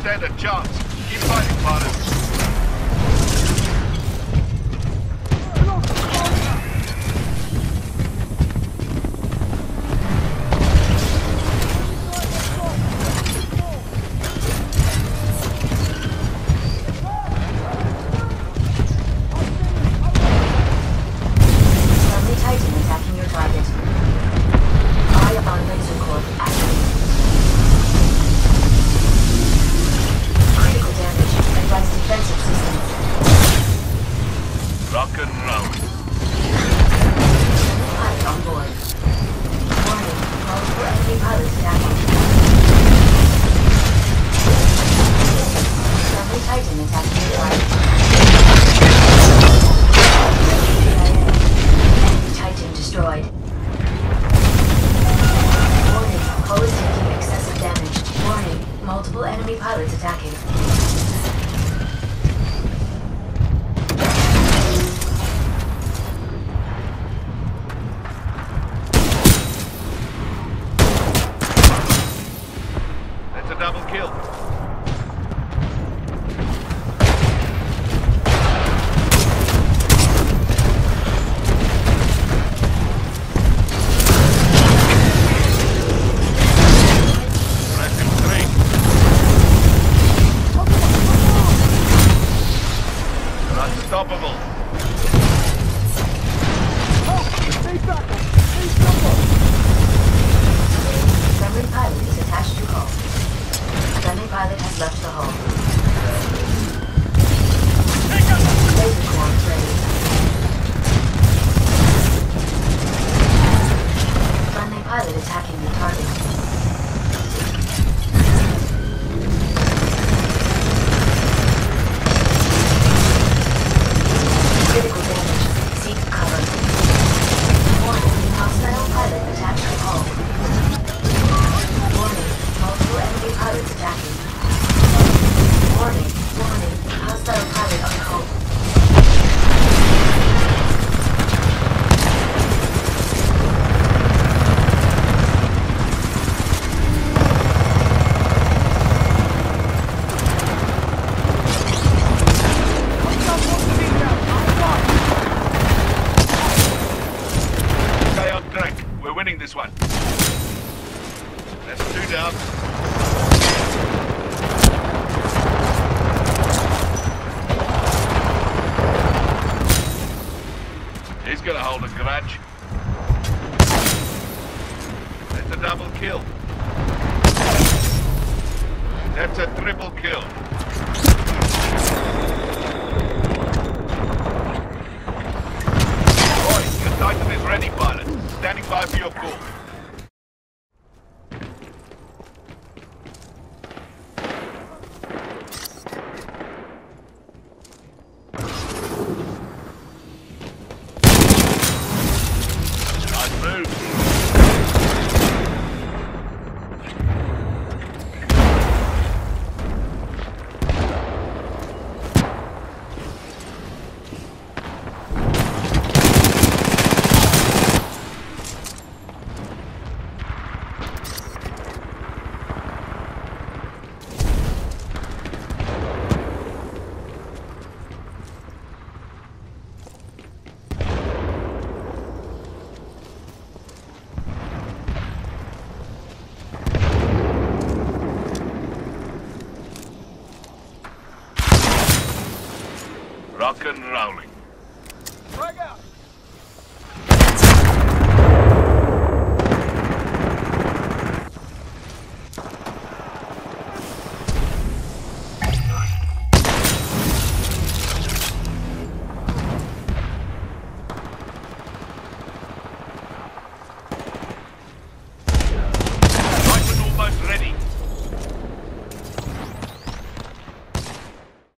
stand a chance. Keep fighting, partners. multiple enemy pilots attacking. That's two down. He's gonna hold a grudge. That's a double kill. That's a triple kill. Boys, your Titan is ready, pilot. Standing by for your call. move. Rock and rolling. Frag out!